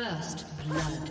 First blood.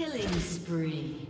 Killing spree.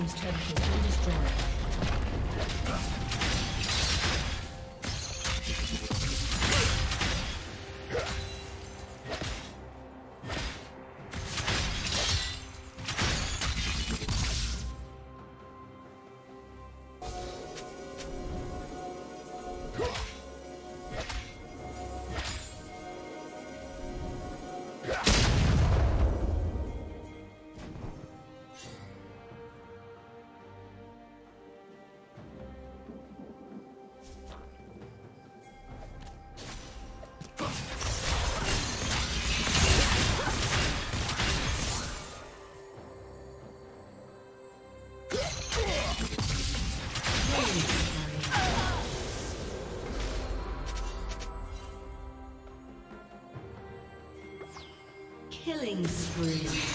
Team's turret has Killing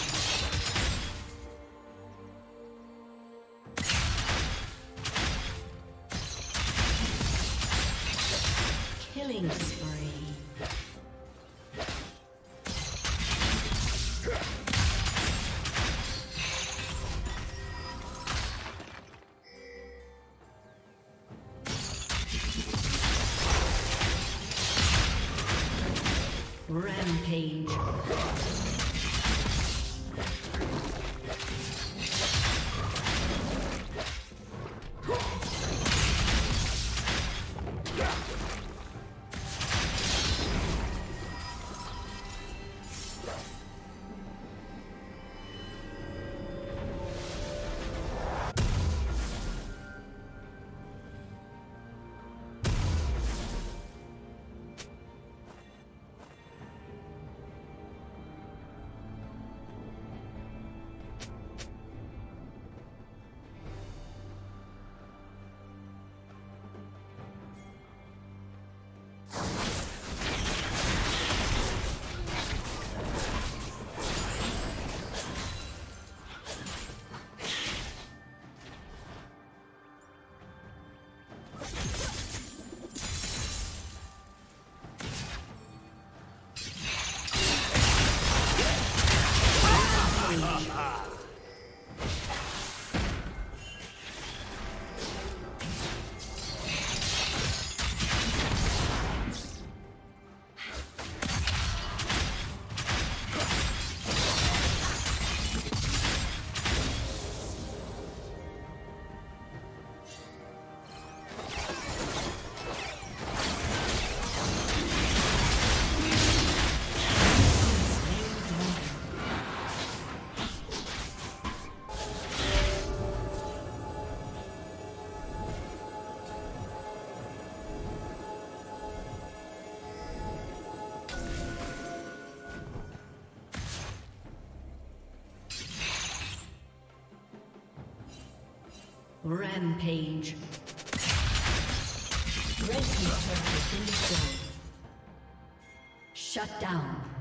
Rampage. Red turret destroyed. Shut down.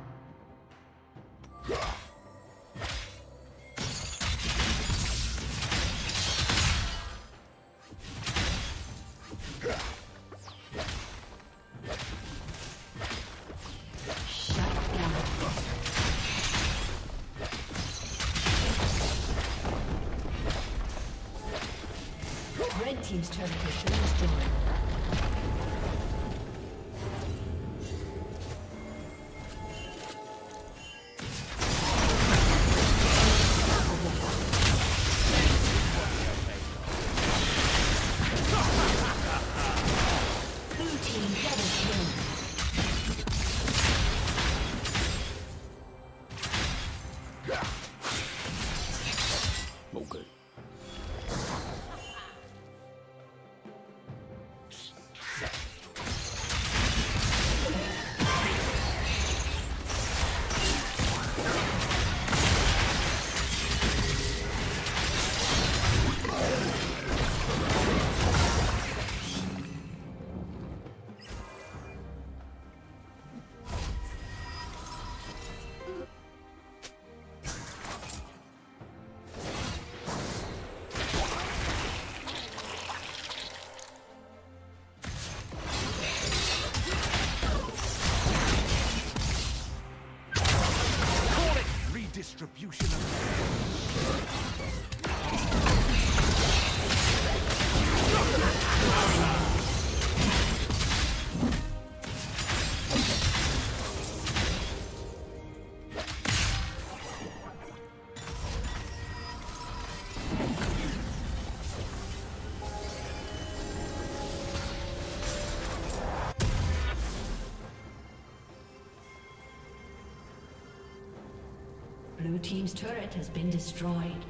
Team's turret has been destroyed.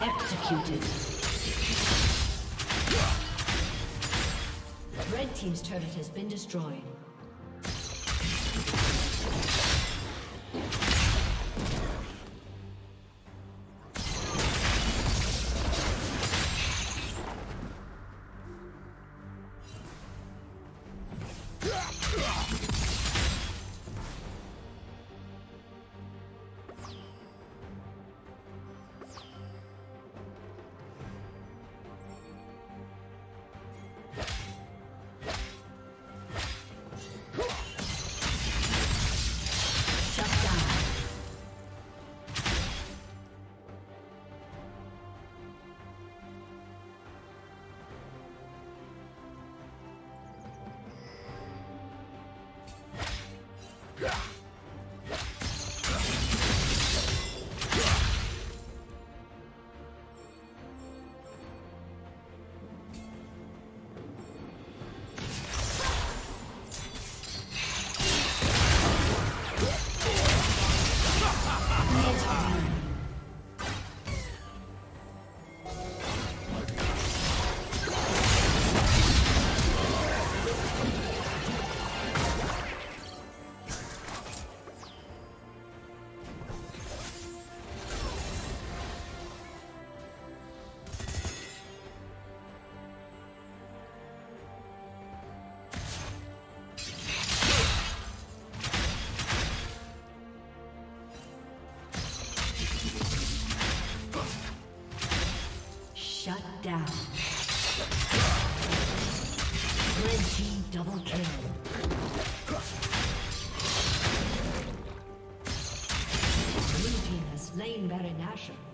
Executed. Red Team's turret has been destroyed. Down. Red team double kill. Blue team has slain Baron Nashor.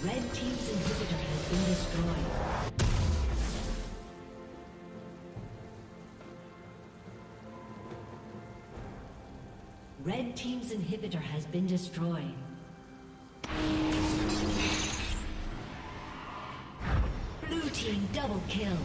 has been destroyed. Red Team's inhibitor has been destroyed. Blue Team double kill.